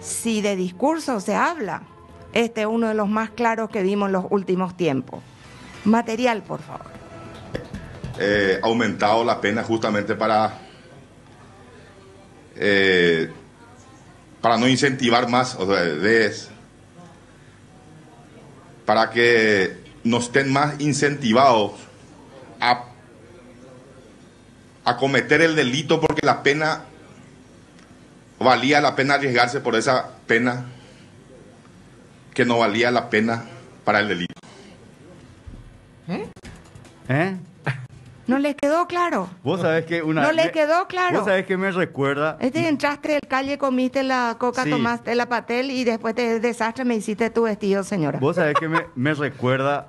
si de discurso se habla, este es uno de los más claros que vimos en los últimos tiempos. Material, por favor. Eh, aumentado la pena justamente para eh, para no incentivar más, o sea, para que no estén más incentivados a, a cometer el delito porque la pena valía la pena arriesgarse por esa pena que no valía la pena para el delito. ¿Eh? ¿No les quedó claro? Vos sabés que una... ¿No le me- quedó claro? Vos sabés que me recuerda... Este entraste del calle, comiste la coca, Sí. tomaste la patel y después de desastre me hiciste tu vestido, señora. Vos sabés que me, me recuerda